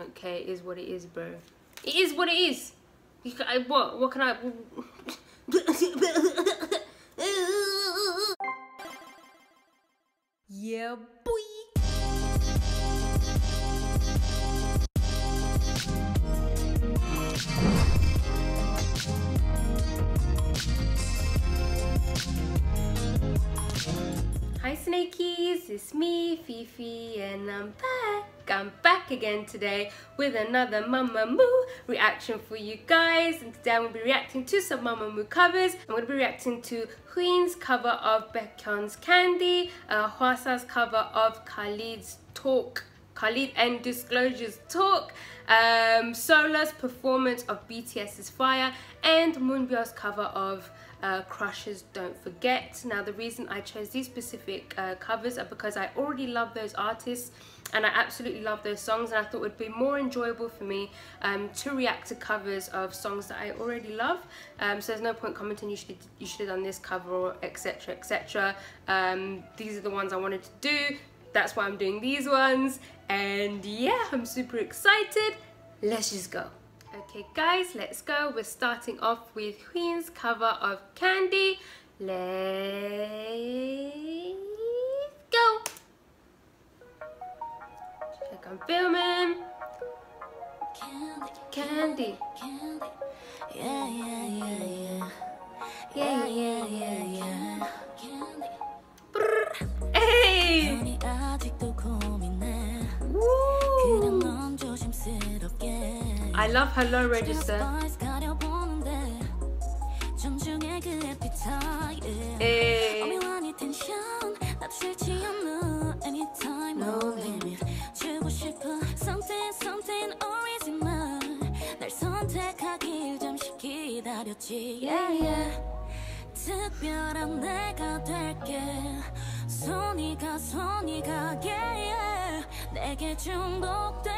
Okay, it is what it is, bro. It is what it is. Can, I, what? What can I? yeah, boy. Hi Snakies, it's me, Fifi, and I'm back. I'm back again today with another Mamamoo reaction for you guys. And today I'm going to be reacting to some Mamamoo covers. I'm going to be reacting to Wheein's cover of Baekhyun's Candy, uh, Hwasa's cover of Khalid's Talk Khalid and Disclosure's Talk, um, Solar's performance of BTS's Fire, and Moonbyul's cover of uh, Crush's Don't Forget. Now the reason I chose these specific uh, covers are because I already love those artists and I absolutely love those songs and I thought it would be more enjoyable for me um, to react to covers of songs that I already love. Um, so there's no point commenting you should you should have done this cover or etc etc um, these are the ones I wanted to do. That's why I'm doing these ones. And yeah I'm super excited. Let's just go okay guys let's go we're starting off with Wheein's cover of Candy let's go check I'm filming Candy Candy. Yeah, yeah, yeah, yeah. Yeah, yeah, yeah, yeah. Candy. hey 싫지 않는 anytime no limit 주고 싶어 something something original 날 선택하길 잠시 기다렸지 yeah yeah 특별한 내가 될게 손이 가 손이 가게 yeah. 내게 중독될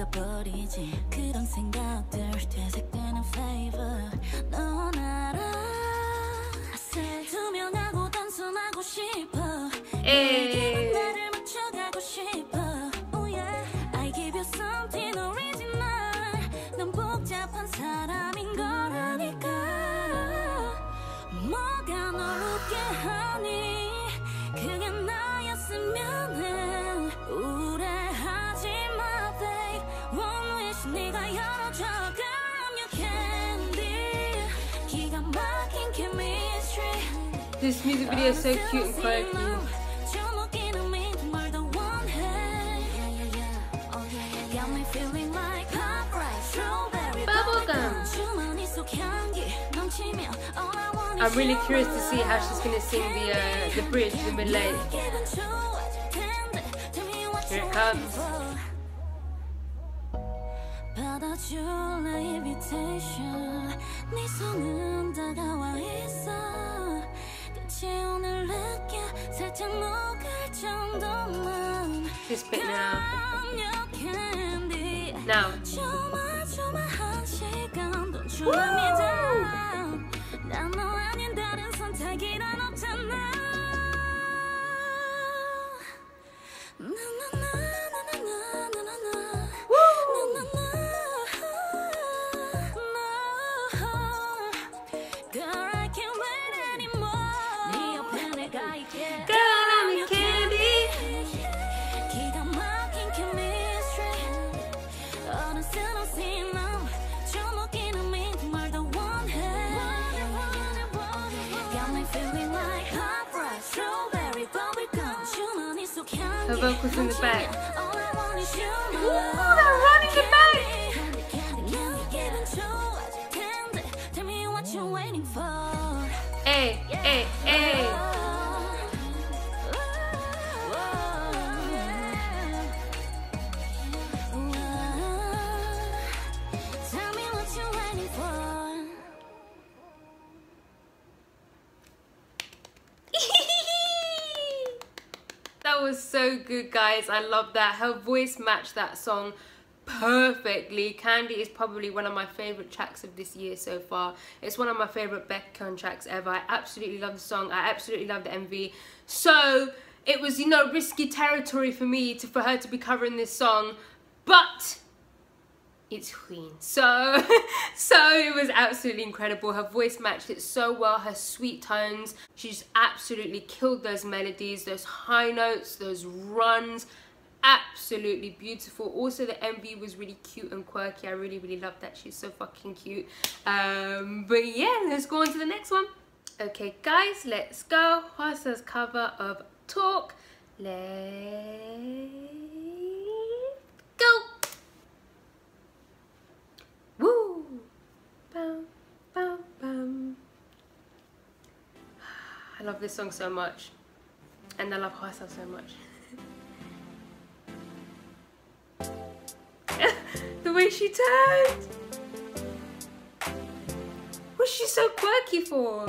조금씩 난 금이가 버리지. 그런 생각들 되새기는 flavor. 넌 알아 새 투명하고 단순하고 싶어. Hey. 나 This music video is so cute and quirky Bubblegum. I'm really curious to see how she's gonna sing the uh, the bridge, the medley. Here it comes. 받아줄래 invitation 네 손은 다가와 있어 She's bit now. No. Woo! Her vocals in the back. Ooh, they're running the back! So good, guys. I love that. Her voice matched that song perfectly. Candy is probably one of my favorite tracks of this year so far. It's one of my favorite Baekhyun tracks ever. I absolutely love the song. I absolutely love the MV. So it was, you know, risky territory for me to for her to be covering this song, but it's Wheein. So, so it was absolutely incredible. Her voice matched it so well. Her sweet tones. She's absolutely killed those melodies, those high notes, those runs. Absolutely beautiful. Also, the MV was really cute and quirky. I really, really love that. She's so fucking cute. Um, but yeah, let's go on to the next one. Okay, guys, let's go. Hwasa's cover of Talk. Let's go. Woo! Bam, bam, bam. I love this song so much. And I love Hwasa so much. the way she turned! What's she so quirky for?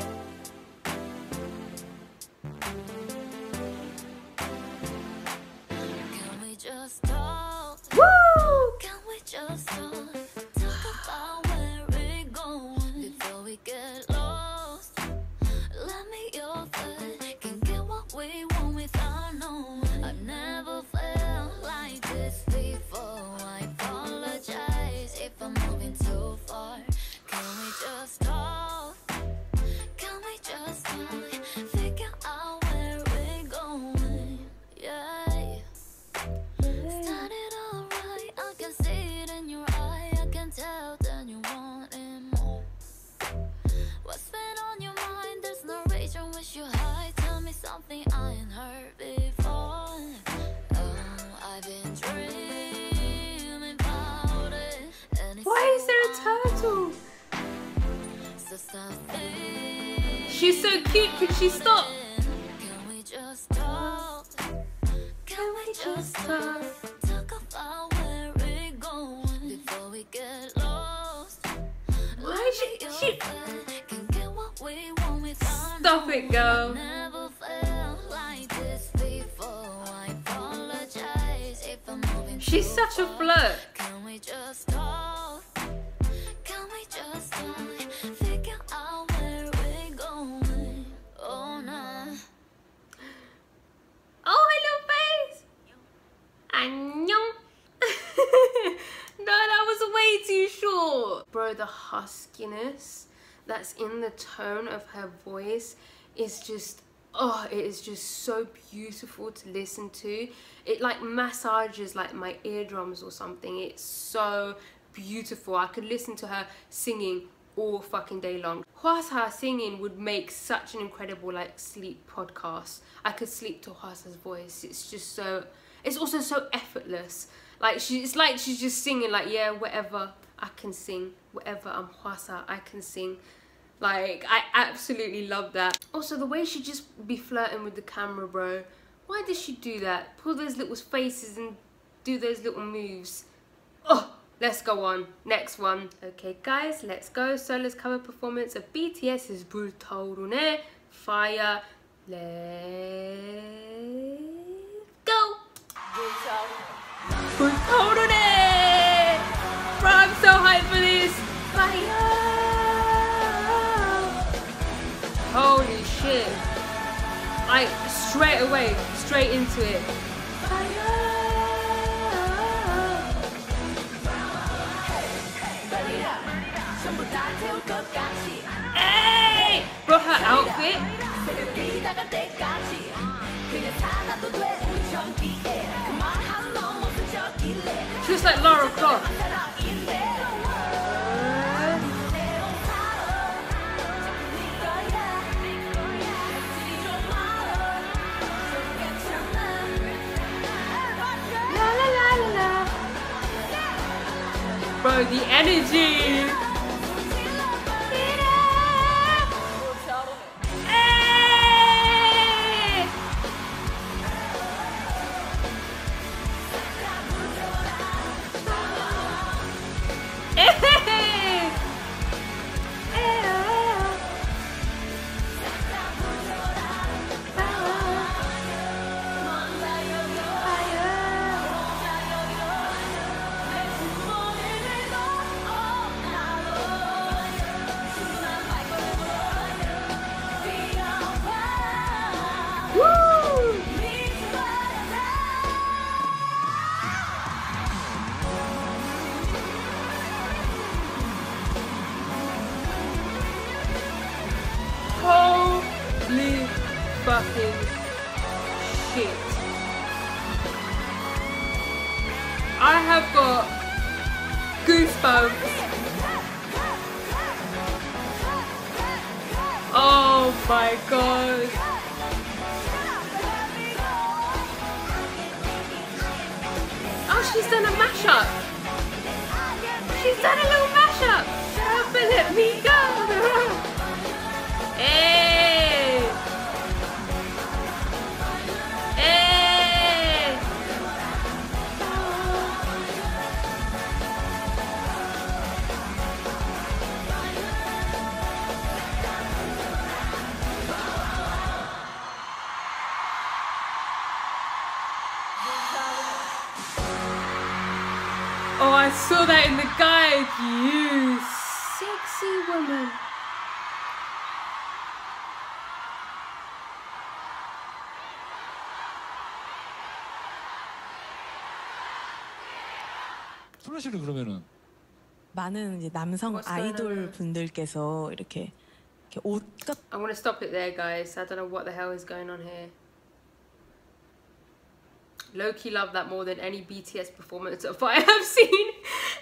Is there a turtle? She's so cute. Can she stop? Can we just talk? Can we just talk? Talk about where we're going before we get lost. Why is she- she- Stop it, girl. She's such a flirt. Bro, the huskiness that's in the tone of her voice is just, oh, it is just so beautiful to listen to. It like massages like my eardrums or something. It's so beautiful. I could listen to her singing all fucking day long. Hwasa singing would make such an incredible like sleep podcast. I could sleep to Hwasa's voice. It's just so it's also so effortless. Like she it's like she's just singing like yeah, whatever I can sing, whatever I'm Hwasa, I can sing. Like I absolutely love that. Also the way she just be flirting with the camera, bro. Why does she do that? Pull those little faces and do those little moves. Oh, let's go on. Next one. Okay, guys, let's go. Solar's cover performance of BTS's Brutal Fire. Let's go. Brutal Fire. Holy shit. Like, straight away, straight into it. Hey! Bro, her outfit. She looks like Laura Croft. The energy. I have got goosebumps. Oh my god. Oh, she's done a mashup. She's done a little mashup. And let me saw that in the guide. You sexy woman. 소라 씨는 그러면은 많은 이제 남성 아이돌? 분들께서 이렇게, 이렇게 옷 같은 I'm gonna stop it there, guys. I don't know what the hell is going on here. Loki love that more than any BTS performance of I have seen,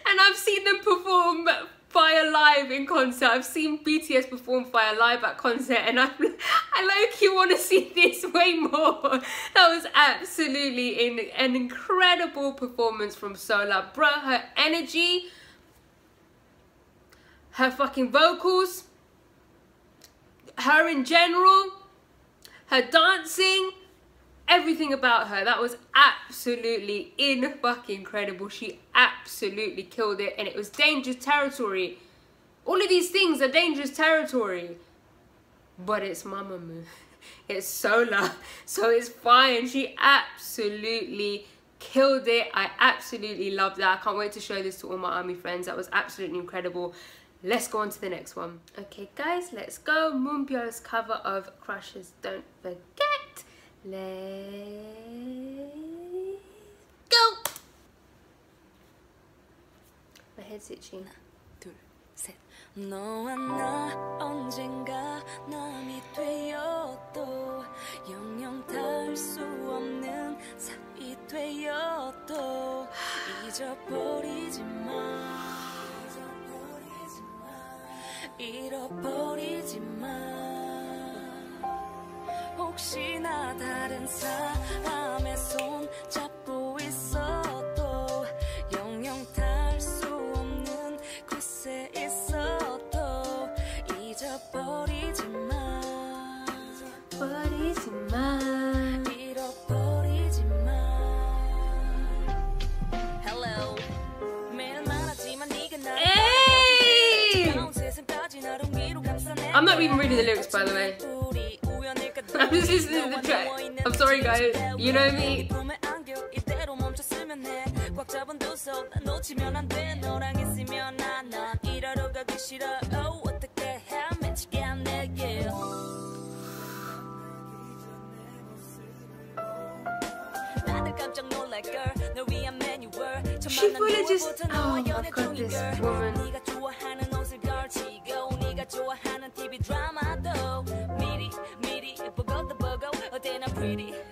and I've seen them perform Fire Live in concert. I've seen BTS perform Fire Live at concert, and I'm, I Loki want to see this way more. That was absolutely in, an incredible performance from Solar. Bruh, her energy, her fucking vocals, her in general, her dancing, everything about her. That was absolutely in fucking incredible. She absolutely killed it, and it was dangerous territory. All of these things are dangerous territory, but it's Mamamoo. It's Solar, so it's fine. She absolutely killed it. I absolutely loved that. I can't wait to show this to all my army friends. That was absolutely incredible. Let's go on to the next one. Okay, guys, let's go. Moonbyul's cover of Crush's Don't Forget. Let's go. My head's itchy. 둘, 셋. 너와 나 언젠가 남이 되어도 영영 닿을 수 없는 사이 되어도 잊어버리지 마. 잃어버리지 마. 혹시나 다른 사람의 손 잡고 있어도 영영 닿을 수 없는 곳에 있어도 잊어버리지 마 버리지 마. 잃어버리지 마 Hello 매일 말하지만 네가 나를 Hey! 따라가지 세상까지 나를 위로 감싸내 I'm not even reading the lyrics, by the way. I'm sorry, guys. You know me. 품에 안겨 이대로 멈췄으면 해꽉 잡은 두손 놓치면 안돼 너랑 있으면 난난 일하러 가기 싫어 oh, 어떻게 해 미치게 안 내게 다들 깜짝 놀랄 걸널 위한 매뉴얼 첫 She 만난 really just- 후부터 oh 너와 my 연애 God, 중인 this 걸. woman. Brady.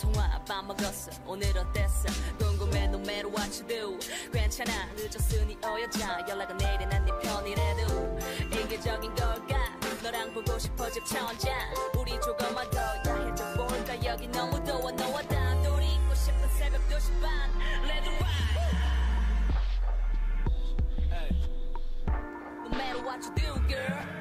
통화 밥 먹었어. 오늘 어땠어? 궁금해 no matter what you do? 괜찮아 늦었으니 어 여자. 연락은 내일은 난네 편이래도. 이기적인 걸까? 너랑 보고 싶어 집 천장 우리 조금만 더 야해져 볼까? 여기 너무 더워 너와 단둘이 있고 싶은 새벽 2시 반. Let it ride No matter what you do girl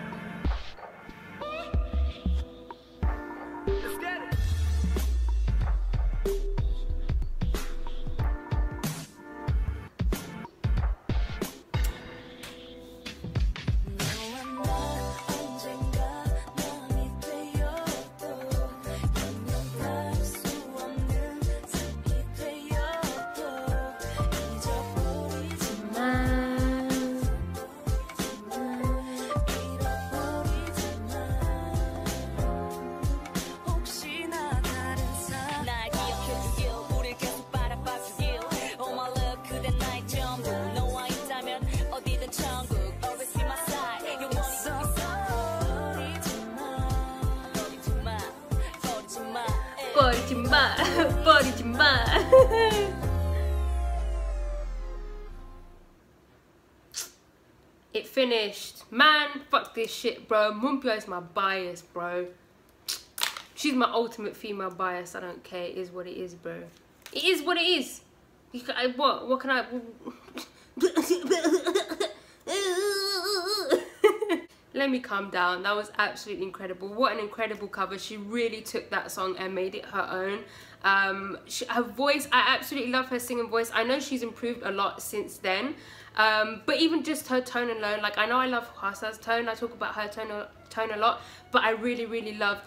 It finished. Man, fuck this shit, bro. Moonbyul is my bias, bro. She's my ultimate female bias. I don't care. It is what it is, bro. It is what it is. You I, what? What can I... Let me calm down. That was absolutely incredible. What an incredible cover. She really took that song and made it her own. Um, she, her voice, I absolutely love her singing voice. I know she's improved a lot since then. Um, but even just her tone alone, like I know I love Hwasa's tone. I talk about her tone, tone a lot. But I really, really love,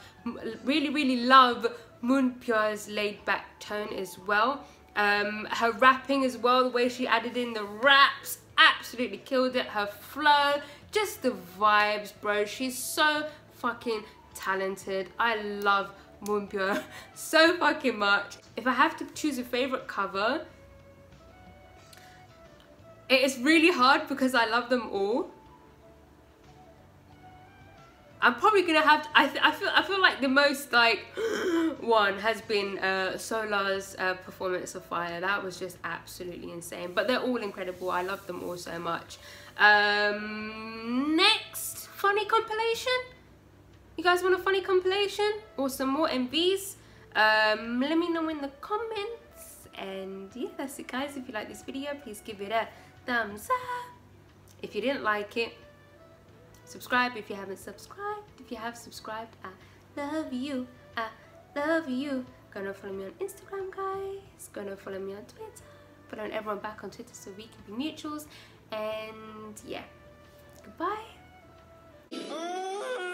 really, really love Moonbyul's laid back tone as well. Um, her rapping as well, the way she added in the raps, absolutely killed it. Her flow, just the vibes, bro. She's so fucking talented. I love Moonbyul so fucking much. If I have to choose a favorite cover, it is really hard because I love them all. I'm probably gonna have to, I, I feel I feel like the most like one has been uh, Solar's uh, performance of Fire. That was just absolutely insane. But they're all incredible. I love them all so much. Um, next funny compilation. You guys want a funny compilation or some more MVs? Um, let me know in the comments. And yeah, that's it guys. If you like this video, please give it a thumbs up. If you didn't like it, Subscribe if you haven't subscribed. If you have subscribed, I love you. I love you. Gonna follow me on Instagram, guys. Gonna follow me on Twitter. Follow everyone back on Twitter so we can be mutuals. And yeah, goodbye. Mm.